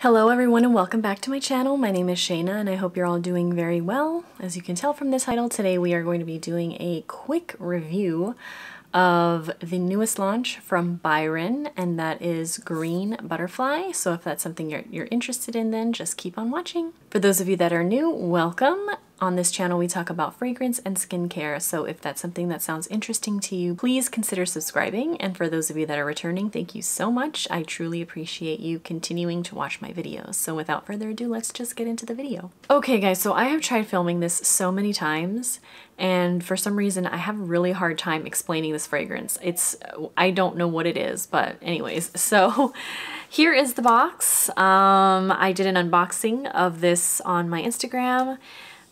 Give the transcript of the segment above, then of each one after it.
Hello everyone and welcome back to my channel. My name is Shana and I hope you're all doing very well. As you can tell from this title, today we are going to be doing a quick review of the newest launch from Byron and that is Green Butterfly. So if that's something you're, you're interested in then just keep on watching. For those of you that are new, welcome. On this channel, we talk about fragrance and skincare, so if that's something that sounds interesting to you, please consider subscribing. And for those of you that are returning, thank you so much. I truly appreciate you continuing to watch my videos. So without further ado, let's just get into the video. Okay guys, so I have tried filming this so many times, and for some reason I have a really hard time explaining this fragrance. It's, I don't know what it is, but anyways, so here is the box. Um, I did an unboxing of this on my Instagram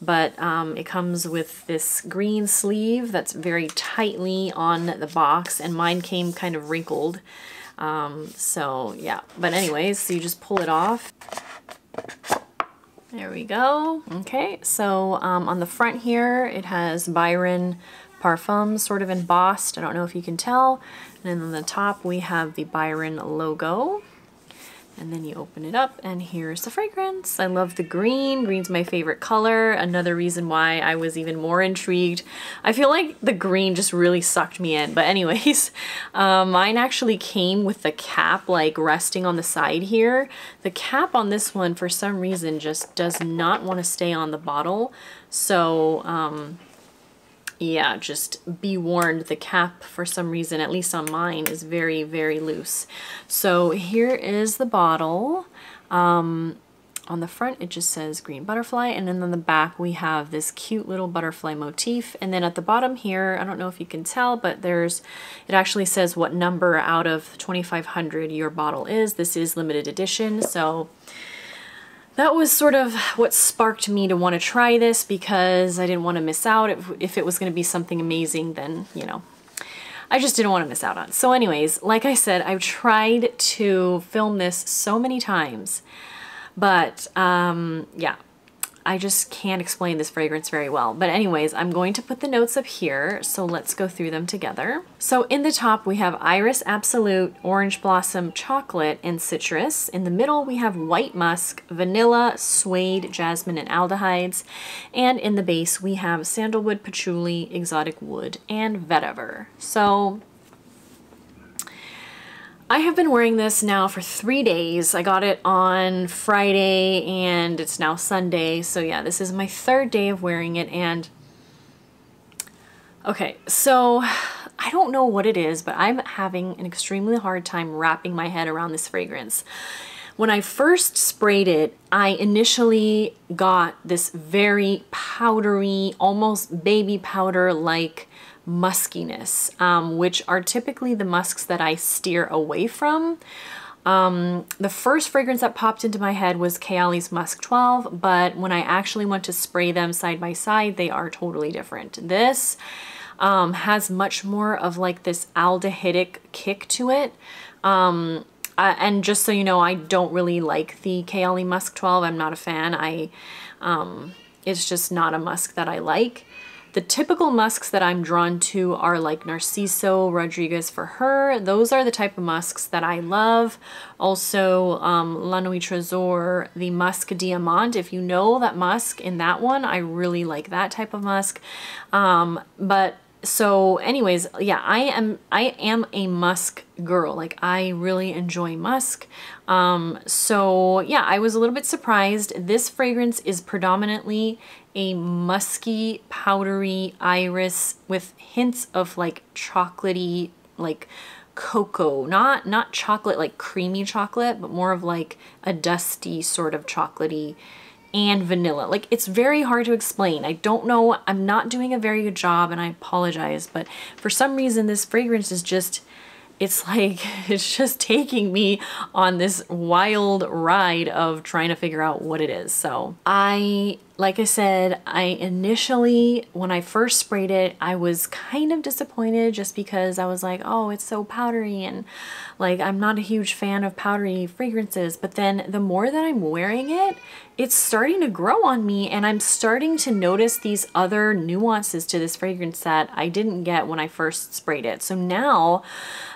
but um, it comes with this green sleeve that's very tightly on the box and mine came kind of wrinkled. Um, so yeah. But anyways so you just pull it off. There we go. Okay so um, on the front here it has Byron Parfum sort of embossed. I don't know if you can tell. And then on the top we have the Byron logo and then you open it up and here's the fragrance. I love the green. Green's my favorite color. Another reason why I was even more intrigued. I feel like the green just really sucked me in. But anyways, uh, mine actually came with the cap like resting on the side here. The cap on this one for some reason just does not want to stay on the bottle. So um, yeah, just be warned, the cap for some reason, at least on mine, is very, very loose. So here is the bottle. Um, on the front, it just says green butterfly, and then on the back, we have this cute little butterfly motif. And then at the bottom here, I don't know if you can tell, but there's, it actually says what number out of 2500 your bottle is. This is limited edition, so that was sort of what sparked me to want to try this because I didn't want to miss out. If, if it was going to be something amazing, then, you know, I just didn't want to miss out on. So anyways, like I said, I've tried to film this so many times, but um, yeah, I just can't explain this fragrance very well. But anyways, I'm going to put the notes up here, so let's go through them together. So in the top, we have Iris Absolute, Orange Blossom, Chocolate, and Citrus. In the middle, we have White Musk, Vanilla, Suede, Jasmine, and Aldehydes. And in the base, we have Sandalwood, Patchouli, Exotic Wood, and Vetiver. So I have been wearing this now for three days. I got it on Friday and it's now Sunday. So yeah, this is my third day of wearing it and okay, so I don't know what it is, but I'm having an extremely hard time wrapping my head around this fragrance. When I first sprayed it, I initially got this very powdery, almost baby powder like muskiness, um, which are typically the musks that I steer away from. Um, the first fragrance that popped into my head was Kayali's Musk 12, but when I actually went to spray them side by side, they are totally different. This um, has much more of like this aldehydic kick to it. Um, uh, and just so you know, I don't really like the Kayali Musk 12. I'm not a fan. I, um, it's just not a musk that I like. The typical musks that I'm drawn to are like Narciso, Rodriguez for her. Those are the type of musks that I love. Also, um, La Nuit Trésor, the Musc Diamant. If you know that musk in that one, I really like that type of musk. Um, but so anyways, yeah, I am I am a musk girl. Like I really enjoy musk. Um, so yeah, I was a little bit surprised. This fragrance is predominantly a musky, powdery iris with hints of like chocolatey, like cocoa, not not chocolate like creamy chocolate, but more of like a dusty sort of chocolatey and vanilla. Like it's very hard to explain. I don't know, I'm not doing a very good job and I apologize, but for some reason this fragrance is just it's like it's just taking me on this wild ride of trying to figure out what it is. So I, like I said, I initially, when I first sprayed it, I was kind of disappointed just because I was like, oh, it's so powdery and like I'm not a huge fan of powdery fragrances. But then the more that I'm wearing it, it's starting to grow on me and I'm starting to notice these other nuances to this fragrance that I didn't get when I first sprayed it. So now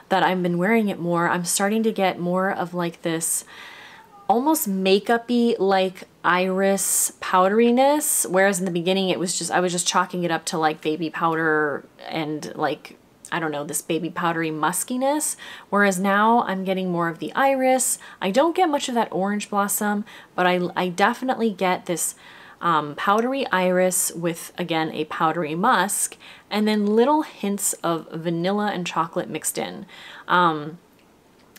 that I've been wearing it more, I'm starting to get more of like this almost makeup-y like iris powderiness whereas in the beginning it was just I was just chalking it up to like baby powder and like I don't know, this baby powdery muskiness. Whereas now I'm getting more of the iris. I don't get much of that orange blossom, but I, I definitely get this um, powdery iris with, again, a powdery musk, and then little hints of vanilla and chocolate mixed in. Um,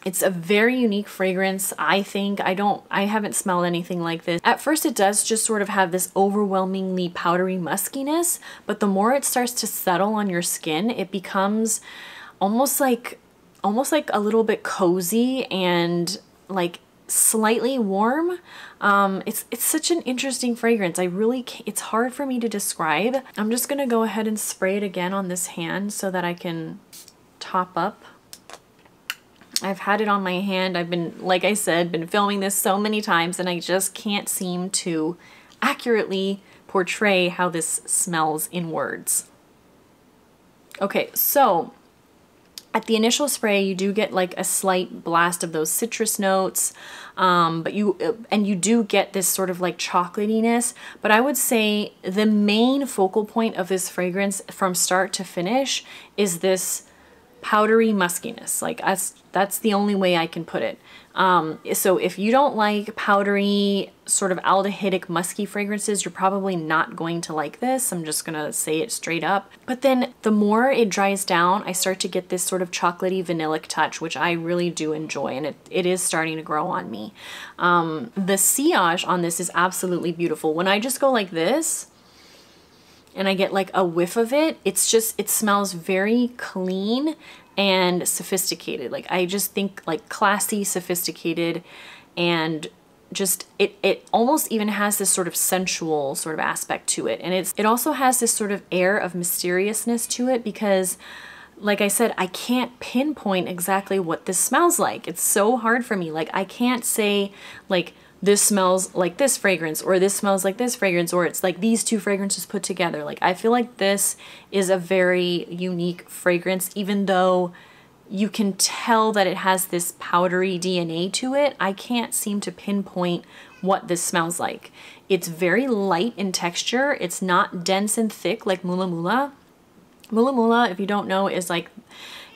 it's a very unique fragrance, I think. I don't, I haven't smelled anything like this. At first it does just sort of have this overwhelmingly powdery muskiness, but the more it starts to settle on your skin, it becomes almost like, almost like a little bit cozy and like slightly warm. Um, it's, it's such an interesting fragrance. I really, it's hard for me to describe. I'm just gonna go ahead and spray it again on this hand so that I can top up I've had it on my hand. I've been, like I said, been filming this so many times and I just can't seem to accurately portray how this smells in words. Okay, so at the initial spray, you do get like a slight blast of those citrus notes, um, but you and you do get this sort of like chocolatiness. But I would say the main focal point of this fragrance from start to finish is this powdery muskiness. Like that's, that's the only way I can put it. Um, so if you don't like powdery sort of aldehydic musky fragrances, you're probably not going to like this. I'm just gonna say it straight up. But then the more it dries down, I start to get this sort of chocolatey vanillic touch, which I really do enjoy and it, it is starting to grow on me. Um, the sillage on this is absolutely beautiful. When I just go like this, and I get like a whiff of it, it's just, it smells very clean and sophisticated. Like I just think like classy, sophisticated, and just it it almost even has this sort of sensual sort of aspect to it. And it's it also has this sort of air of mysteriousness to it because like I said, I can't pinpoint exactly what this smells like. It's so hard for me. Like I can't say like this smells like this fragrance or this smells like this fragrance or it's like these two fragrances put together. Like I feel like this is a very unique fragrance even though you can tell that it has this powdery DNA to it. I can't seem to pinpoint what this smells like. It's very light in texture. It's not dense and thick like Mula Mula. Mula Mula, if you don't know, is like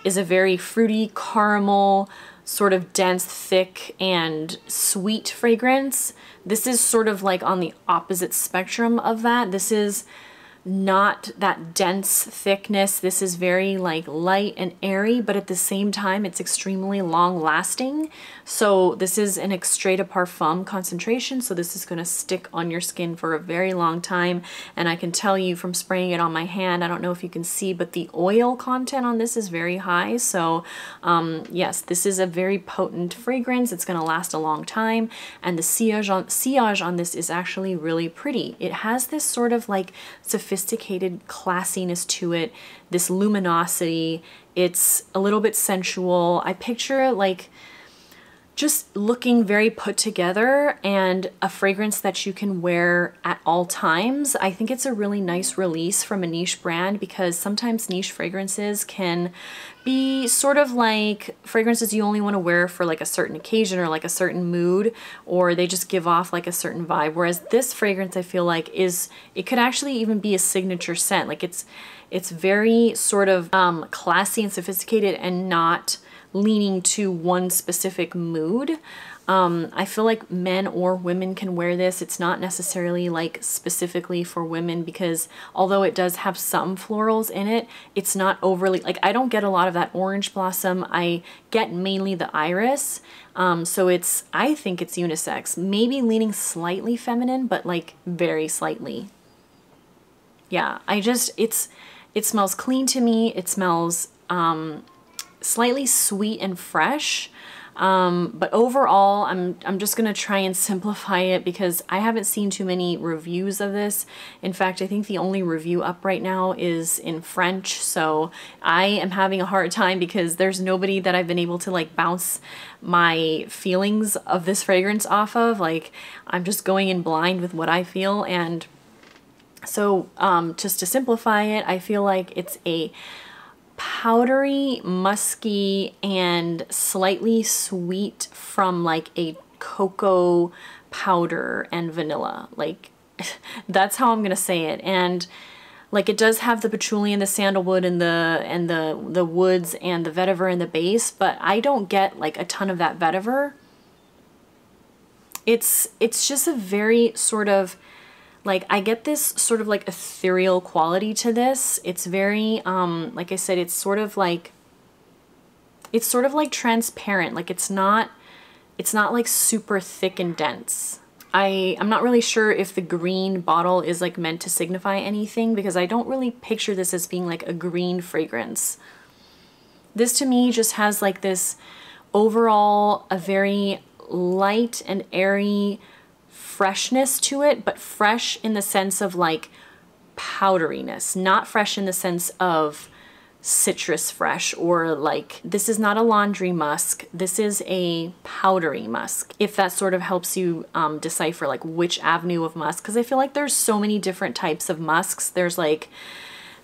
is a very fruity caramel sort of dense, thick, and sweet fragrance. This is sort of like on the opposite spectrum of that. This is not that dense thickness. This is very like light and airy, but at the same time, it's extremely long lasting. So this is an Extrait de parfum concentration. So this is gonna stick on your skin for a very long time. And I can tell you from spraying it on my hand, I don't know if you can see, but the oil content on this is very high. So um, yes, this is a very potent fragrance. It's gonna last a long time. And the sillage on, sillage on this is actually really pretty. It has this sort of like sophisticated sophisticated classiness to it, this luminosity. It's a little bit sensual. I picture it like just looking very put together and a fragrance that you can wear at all times. I think it's a really nice release from a niche brand because sometimes niche fragrances can be sort of like fragrances you only want to wear for like a certain occasion or like a certain mood or they just give off like a certain vibe whereas this fragrance I feel like is it could actually even be a signature scent like it's it's very sort of um, classy and sophisticated and not leaning to one specific mood. Um, I feel like men or women can wear this. It's not necessarily like specifically for women because although it does have some florals in it, it's not overly, like I don't get a lot of that orange blossom. I get mainly the iris. Um, so it's, I think it's unisex. Maybe leaning slightly feminine, but like very slightly. Yeah, I just, it's, it smells clean to me. It smells um, slightly sweet and fresh. Um, but overall, I'm, I'm just going to try and simplify it because I haven't seen too many reviews of this. In fact, I think the only review up right now is in French. So I am having a hard time because there's nobody that I've been able to like bounce my feelings of this fragrance off of. Like I'm just going in blind with what I feel. And so um, just to simplify it, I feel like it's a powdery, musky, and slightly sweet from like a cocoa powder and vanilla. Like that's how I'm gonna say it. And like it does have the patchouli and the sandalwood and the and the the woods and the vetiver in the base, but I don't get like a ton of that vetiver. It's it's just a very sort of like I get this sort of like ethereal quality to this. It's very um like I said it's sort of like it's sort of like transparent. Like it's not it's not like super thick and dense. I, I'm not really sure if the green bottle is like meant to signify anything because I don't really picture this as being like a green fragrance. This to me just has like this overall a very light and airy freshness to it, but fresh in the sense of like powderiness, not fresh in the sense of citrus fresh or like this is not a laundry musk this is a powdery musk if that sort of helps you um, decipher like which avenue of musk because I feel like there's so many different types of musks. There's like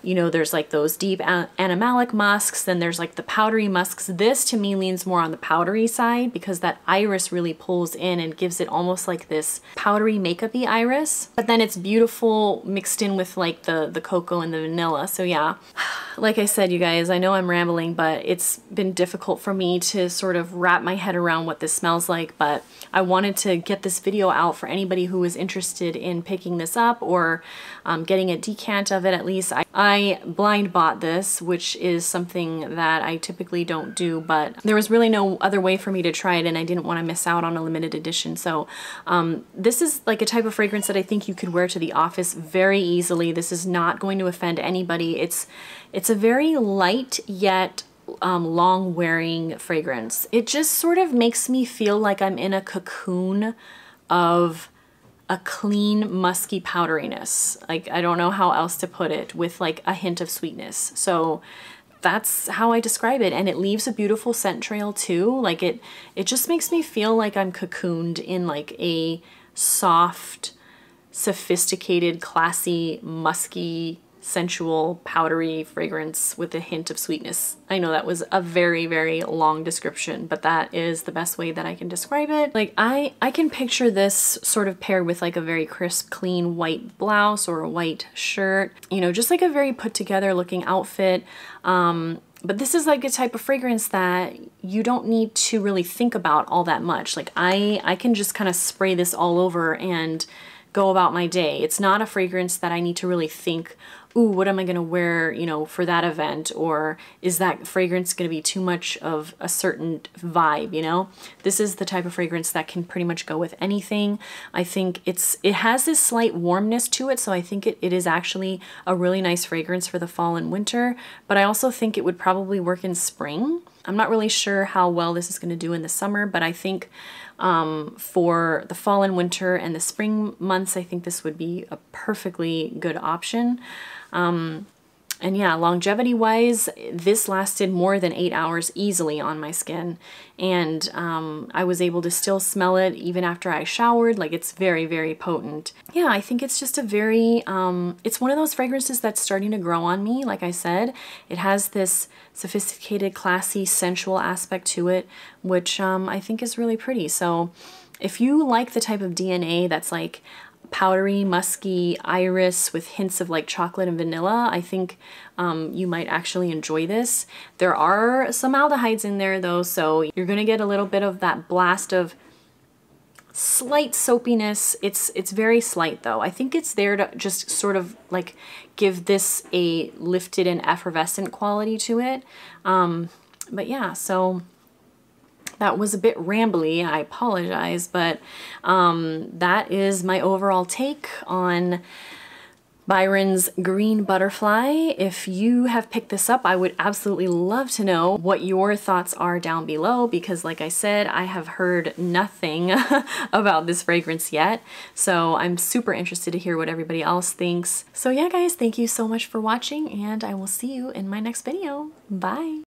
you know, there's like those deep animalic musks, then there's like the powdery musks. This to me leans more on the powdery side because that iris really pulls in and gives it almost like this powdery makeupy iris. But then it's beautiful mixed in with like the, the cocoa and the vanilla. So yeah, like I said, you guys, I know I'm rambling, but it's been difficult for me to sort of wrap my head around what this smells like. But I wanted to get this video out for anybody who is interested in picking this up or um, getting a decant of it at least. I, I blind bought this, which is something that I typically don't do, but there was really no other way for me to try it and I didn't want to miss out on a limited edition. So um, this is like a type of fragrance that I think you could wear to the office very easily. This is not going to offend anybody. It's, it's a very light yet um, long wearing fragrance. It just sort of makes me feel like I'm in a cocoon of a clean musky powderiness. Like I don't know how else to put it with like a hint of sweetness. So that's how I describe it and it leaves a beautiful scent trail too. Like it it just makes me feel like I'm cocooned in like a soft, sophisticated, classy, musky sensual, powdery fragrance with a hint of sweetness. I know that was a very, very long description, but that is the best way that I can describe it. Like I, I can picture this sort of paired with like a very crisp, clean white blouse or a white shirt, you know, just like a very put together looking outfit. Um, but this is like a type of fragrance that you don't need to really think about all that much. Like I, I can just kind of spray this all over and go about my day. It's not a fragrance that I need to really think ooh, what am I going to wear, you know, for that event? Or is that fragrance going to be too much of a certain vibe, you know? This is the type of fragrance that can pretty much go with anything. I think it's, it has this slight warmness to it. So I think it, it is actually a really nice fragrance for the fall and winter, but I also think it would probably work in spring. I'm not really sure how well this is going to do in the summer, but I think um, for the fall and winter and the spring months, I think this would be a perfectly good option. Um, and yeah, longevity wise, this lasted more than eight hours easily on my skin. And um, I was able to still smell it even after I showered. Like it's very, very potent. Yeah, I think it's just a very, um, it's one of those fragrances that's starting to grow on me. Like I said, it has this sophisticated, classy, sensual aspect to it, which um, I think is really pretty. So if you like the type of DNA that's like powdery, musky iris with hints of like chocolate and vanilla. I think um, you might actually enjoy this. There are some aldehydes in there though, so you're gonna get a little bit of that blast of slight soapiness. It's it's very slight though. I think it's there to just sort of like give this a lifted and effervescent quality to it. Um, but yeah, so that was a bit rambly, I apologize, but um, that is my overall take on Byron's Green Butterfly. If you have picked this up, I would absolutely love to know what your thoughts are down below because like I said, I have heard nothing about this fragrance yet. So I'm super interested to hear what everybody else thinks. So yeah, guys, thank you so much for watching and I will see you in my next video. Bye.